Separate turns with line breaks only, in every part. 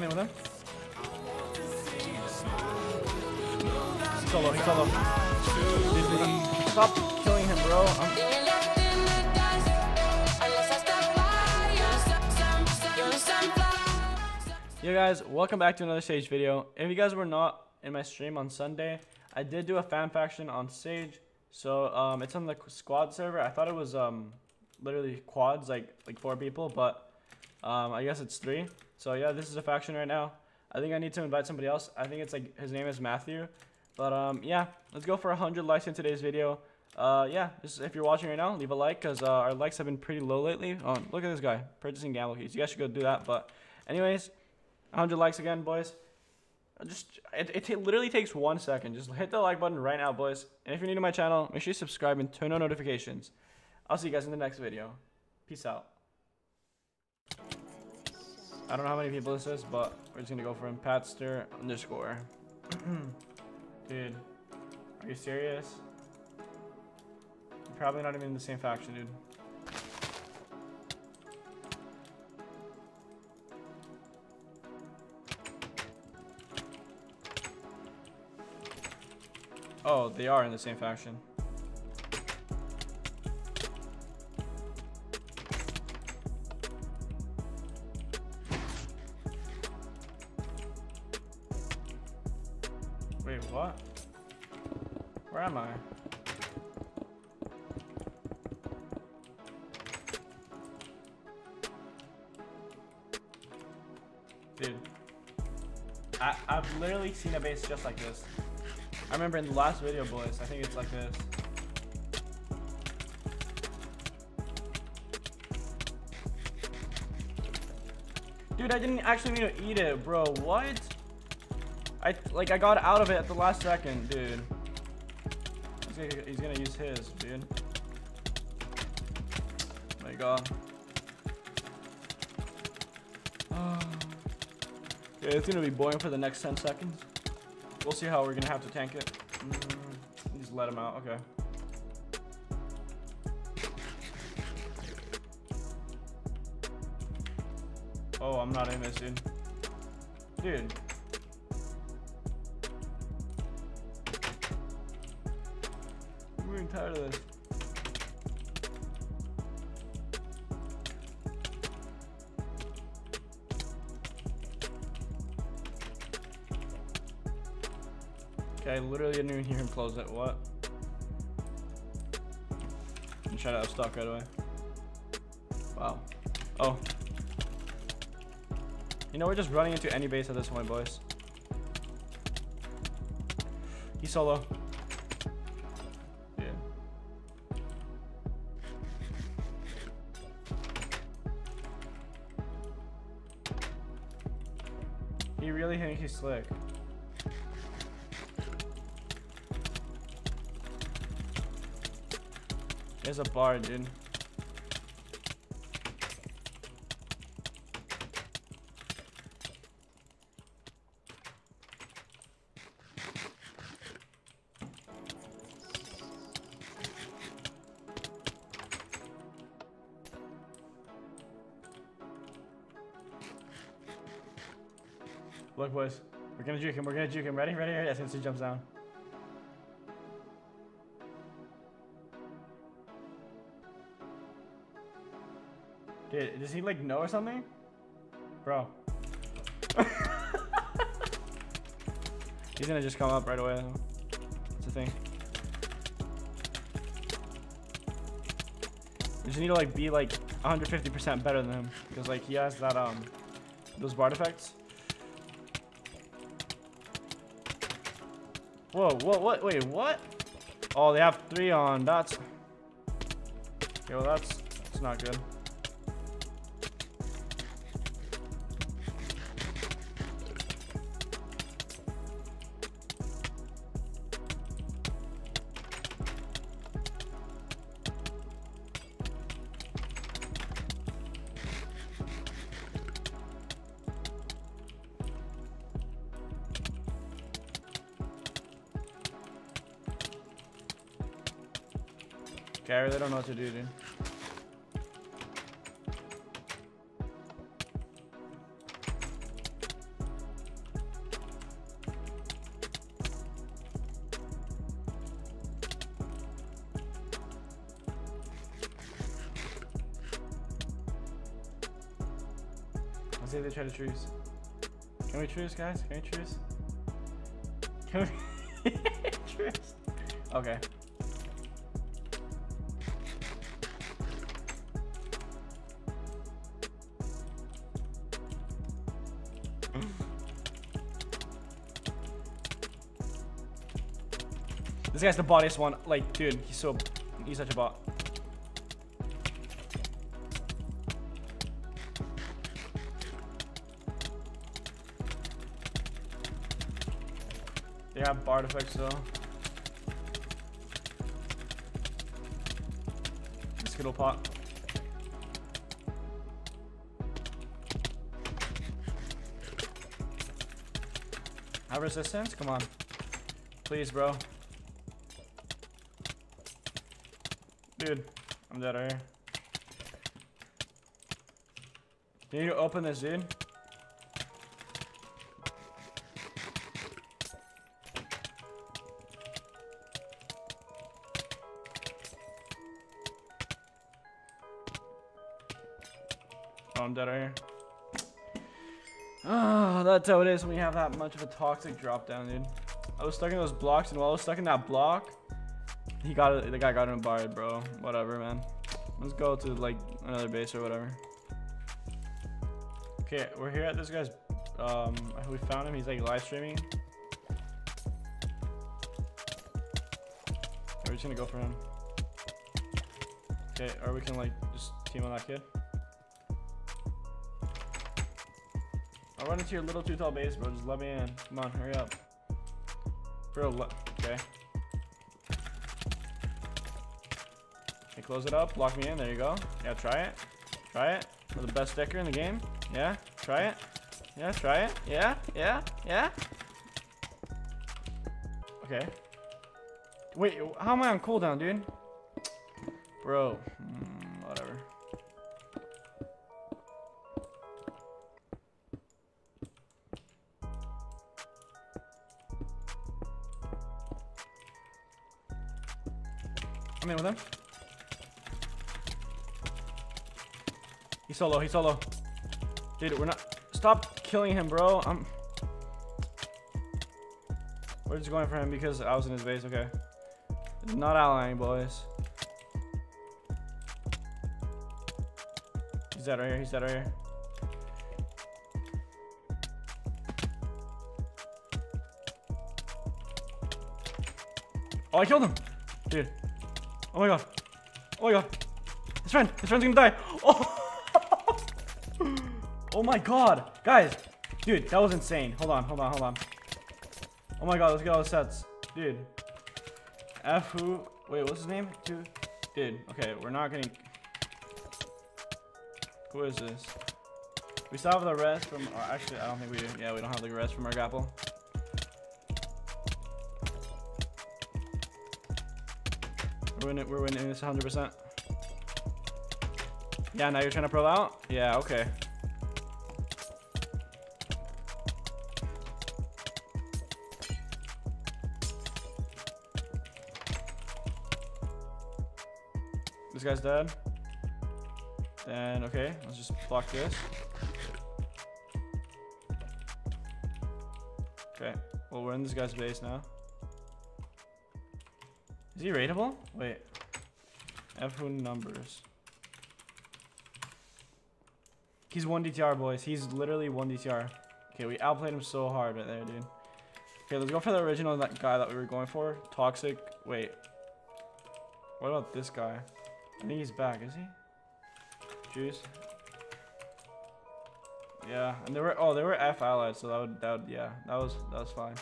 Come in with him. He's solo, he's solo. Stop killing him, bro. I'm Yo guys, welcome back to another Sage video. If you guys were not in my stream on Sunday, I did do a fan faction on Sage. So um, it's on the squad server. I thought it was um, literally quads, like like four people, but um, I guess it's three. So yeah, this is a faction right now. I think I need to invite somebody else. I think it's like his name is Matthew. But um, yeah, let's go for 100 likes in today's video. Uh, yeah, if you're watching right now, leave a like because uh, our likes have been pretty low lately. Oh, look at this guy purchasing gamble keys. You guys should go do that. But anyways, 100 likes again, boys. Uh, Just it, it literally takes one second. Just hit the like button right now, boys. And if you're new to my channel, make sure you subscribe and turn on notifications. I'll see you guys in the next video. Peace out. I don't know how many people this is, but we're just gonna go for him. Patster underscore. dude, are you serious? You're probably not even in the same faction, dude. Oh, they are in the same faction. Where am I? Dude. I, I've literally seen a base just like this. I remember in the last video, boys, I think it's like this. Dude, I didn't actually mean to eat it, bro. What? I like I got out of it at the last second, dude. He's gonna, use his, dude. my god. yeah, it's gonna be boring for the next 10 seconds. We'll see how we're gonna have to tank it. Mm, just let him out. Okay. Oh, I'm not in this, dude. Dude. Okay, I literally didn't even hear him close it. What? And shut out stock right away. Wow. Oh. You know, we're just running into any base at this point, boys. He's solo. Yeah. He really thinks he's slick. There's a bar, dude. Look, boys. We're gonna juke him. We're gonna juke him. Ready? Ready? Ready? As soon as he jumps down. Dude, does he like know or something? Bro. He's gonna just come up right away. That's the thing. You just need to like be like 150% better than him because like he has that um those bard effects. Whoa, whoa, what? Wait, what? Oh, they have three on. That's. Okay, well that's that's not good. don't know what to do, dude. Let's see they try to choose. Can we choose, guys? Can we choose? Can we choose? Okay. This guy's the bottiest one. Like, dude, he's so, he's such a bot. They have bard effects though. Skittle pot. Have resistance? Come on. Please, bro. Dude, I'm dead right here. You open this, dude. Oh, I'm dead right here. Ah, that's how it is when you have that much of a toxic drop down, dude. I was stuck in those blocks, and while I was stuck in that block, he got it. The guy got him barred, bro. Whatever, man. Let's go to like another base or whatever. Okay, we're here at this guy's. Um, we found him. He's like live streaming. We're just gonna go for him. Okay, or we can like just team on that kid. I'll run into your little too tall base, bro. Just let me in. Come on, hurry up. Bro, okay. Close it up. Lock me in. There you go. Yeah, try it. Try it. The best sticker in the game. Yeah, try it. Yeah, try it. Yeah, yeah, yeah. Okay. Wait, how am I on cooldown, dude? Bro. Mm, whatever. I'm in with him. Solo, he's solo. Dude, we're not... Stop killing him, bro. I'm... We're just going for him because I was in his base, okay. Not allying, boys. He's dead right here, he's dead right here. Oh, I killed him! Dude. Oh my god. Oh my god. His friend. His friend's gonna die. Oh. Oh my god. Guys. Dude, that was insane. Hold on, hold on, hold on. Oh my god, let's get all the sets. Dude. F who? Wait, what's his name? Dude. Dude, okay, we're not getting... Who is this? We still have the rest from... Oh, actually, I don't think we do. Yeah, we don't have the rest from our grapple. We're winning, we're winning this 100%. Yeah, now you're trying to pro out? Yeah, okay. This guy's dead. Then, okay, let's just block this. Okay, well, we're in this guy's base now. Is he raidable? Wait. F numbers. He's 1 DTR, boys. He's literally 1 DTR. Okay, we outplayed him so hard right there, dude. Okay, let's go for the original that guy that we were going for. Toxic. Wait. What about this guy? I think he's back, is he? Juice. Yeah, and they were oh they were F allies, so that would that would yeah that was that was fine.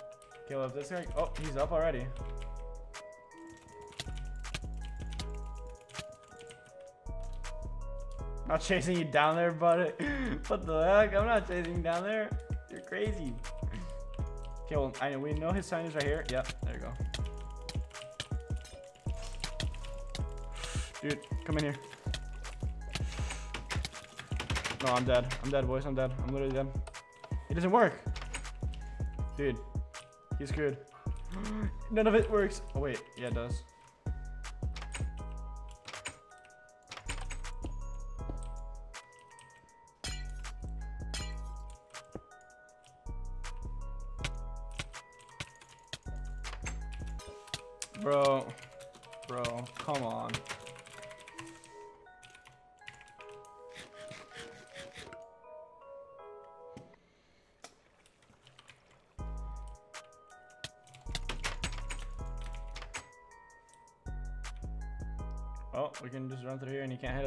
If this guy oh he's up already. not chasing you down there, buddy. what the heck? I'm not chasing down there. You're crazy. Okay, well, I know we know his sign is right here. Yep, there come in here. No, I'm dead. I'm dead, boys. I'm dead. I'm literally dead. It doesn't work. Dude, he's screwed. None of it works. Oh, wait. Yeah, it does.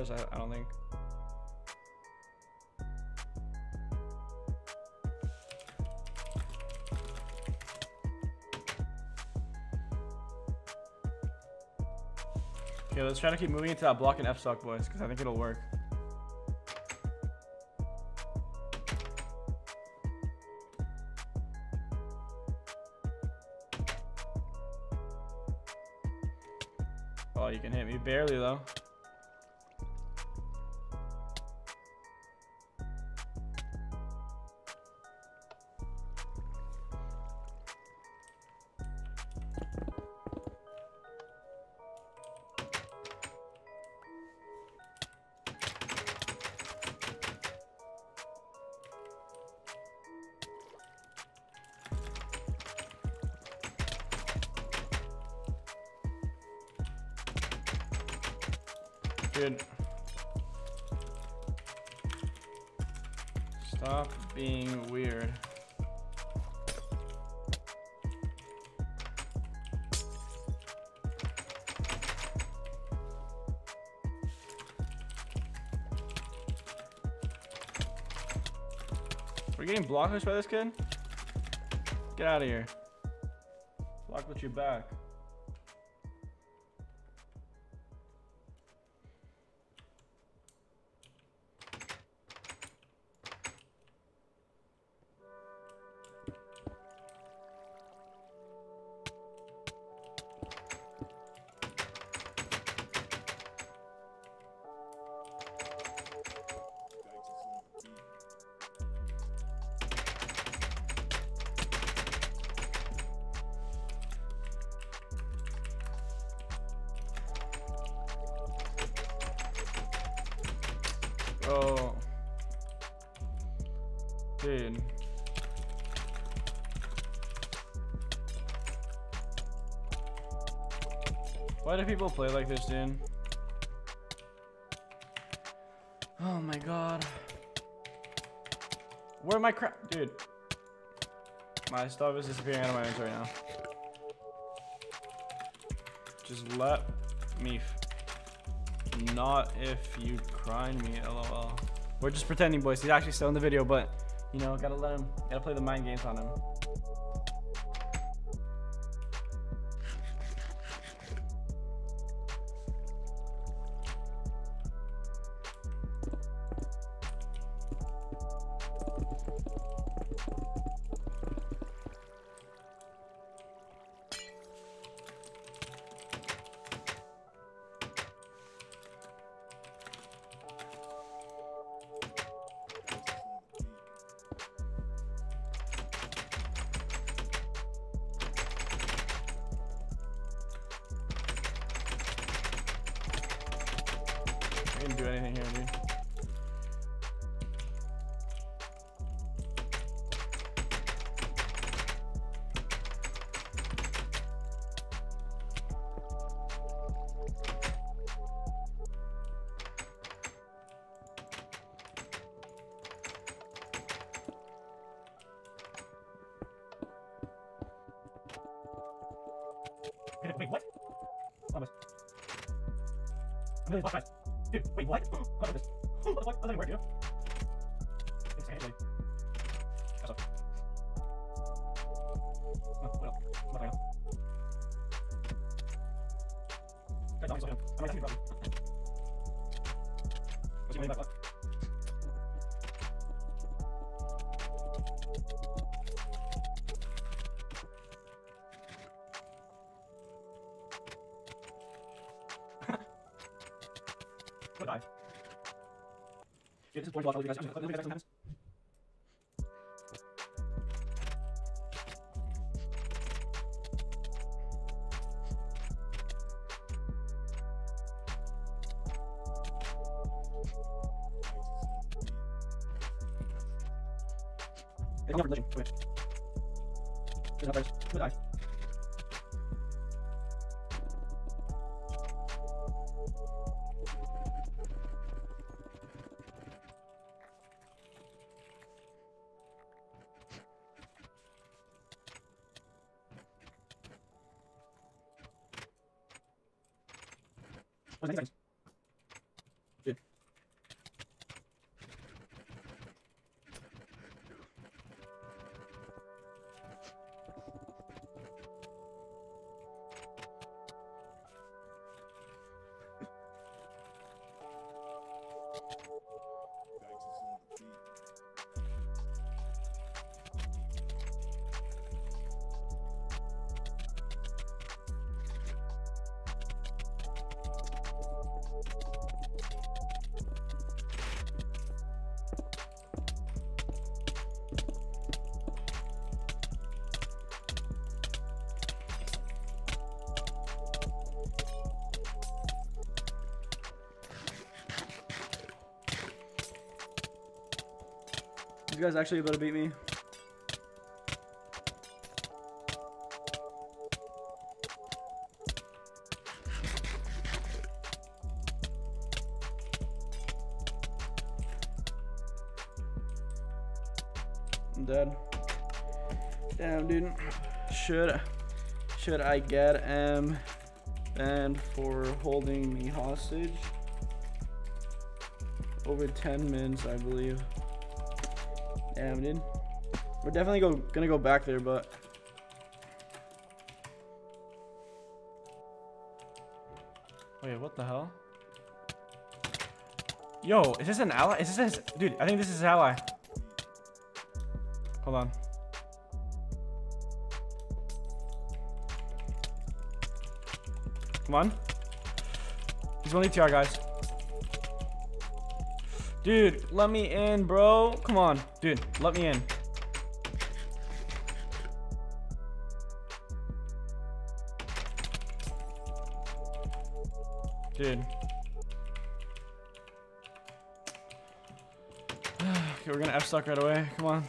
I, I don't think. Okay, let's try to keep moving into that block and F stuck, boys, because I think it'll work. Oh, you can hit me barely though. Dude. Stop being weird. We're getting blocked by this kid? Get out of here. Block with your back. 10. Why do people play like this, dude? Oh my god. Where my crap? Dude. My stuff is disappearing out of my inventory now. Just let me. Not if you grind me, lol. We're just pretending, boys. He's actually still in the video, but you know, gotta let him, gotta play the mind games on him. Dude,
wait, what? What fuck? That doesn't work, dude. It's actually. That's up. Oh, what else? What else? Guys, I'm I'm right here, probably. What's your money back Point block. I'll leave you guys. Leave you guys sometimes. It's not religion. Wait. There's first. What
These guys actually about to beat me. I'm dead. Damn, dude. Should should I get M banned for holding me hostage? Over 10 minutes, I believe. Damn, dude. We're definitely go gonna go back there, but wait, what the hell? Yo, is this an ally? Is this his, dude? I think this is his ally. Hold on. Come on. He's only TR, guys. Dude, let me in, bro. Come on. Dude, let me in. Dude. okay, we're gonna F stuck right away. Come on.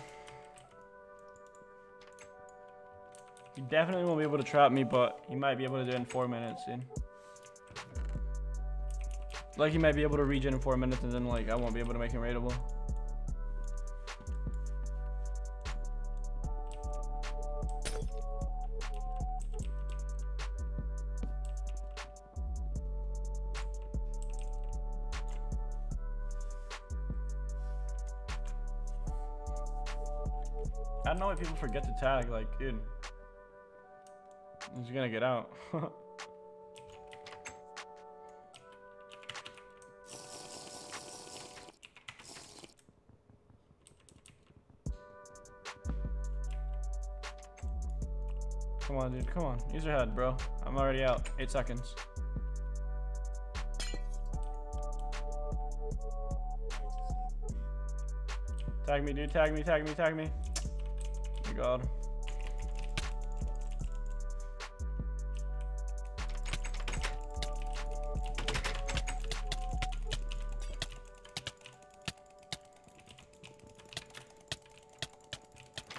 You definitely won't be able to trap me, but you might be able to do it in four minutes, dude. Like he might be able to regen in four minutes and then like I won't be able to make him raidable. I don't know why people forget to tag, like, dude. He's gonna get out. Come on, dude. Come on. Use your head, bro. I'm already out. Eight seconds. Tag me, dude. Tag me, tag me, tag me. Oh my god.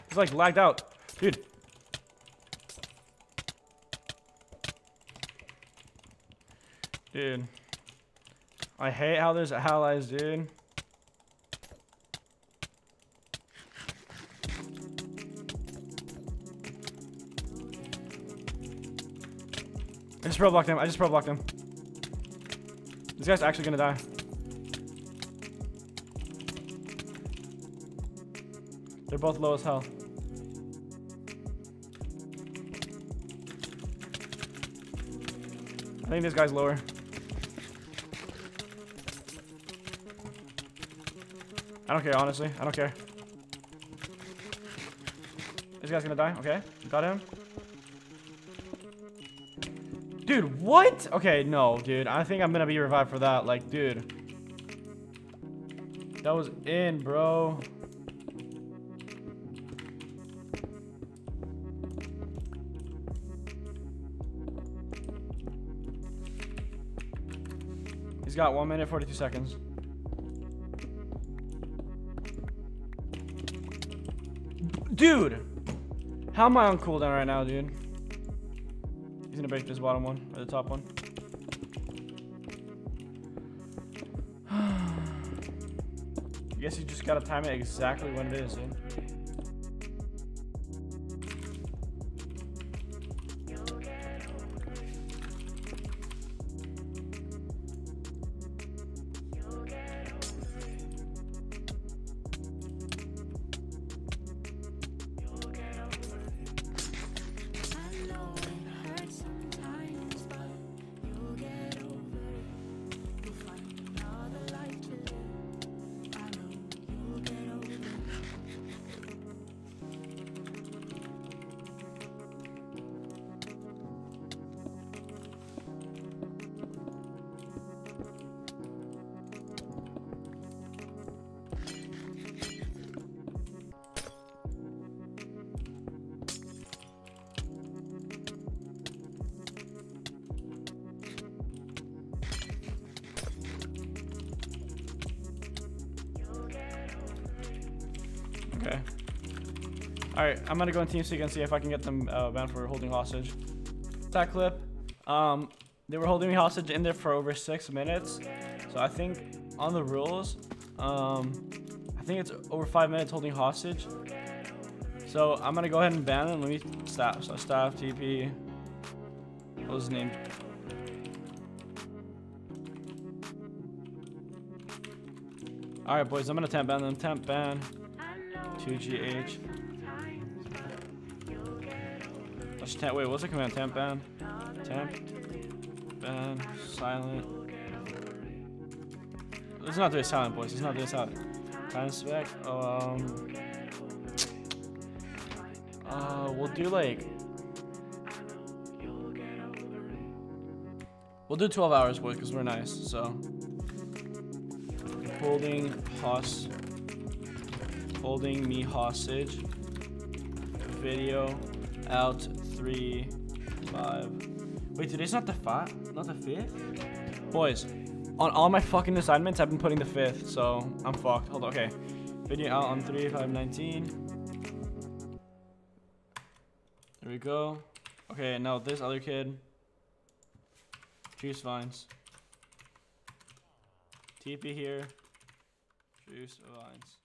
He's like lagged out. Dude. Dude. I hate how there's allies, dude. I just pro blocked him. I just pro blocked him. This guy's actually gonna die. They're both low as hell. I think this guy's lower. I don't care, honestly. I don't care. This guy's gonna die. Okay, got him. Dude, what? Okay, no, dude. I think I'm gonna be revived for that. Like, dude. That was in, bro. He's got 1 minute 42 seconds. Dude! How am I on cooldown right now, dude? He's gonna break this bottom one, or the top one. I guess you just gotta time it exactly when it is, dude. Alright, I'm gonna go in TeamSpeak and see if I can get them uh, banned for holding hostage. That clip, um, they were holding me hostage in there for over six minutes. So I think on the rules, um, I think it's over five minutes holding hostage. So I'm gonna go ahead and ban them. Let me stop. So staff TP. What was his name? All right, boys. I'm gonna temp ban them. Temp ban. 2GH. Temp. Wait, what's the command? Temp ban. Temp ban. Silent. Let's not do it silent, boys. Let's not do it silent. Time spec. Um. Uh, we'll do like. We'll do 12 hours, boys, because we're nice. So. Holding hos. Holding me hostage. Video out three, five. Wait, today's not the five, not the fifth. Boys, on all my fucking assignments, I've been putting the fifth, so I'm fucked. Hold on, okay. Video out on three, five, nineteen. There we go. Okay, now this other kid. Juice vines. TP here. Juice vines.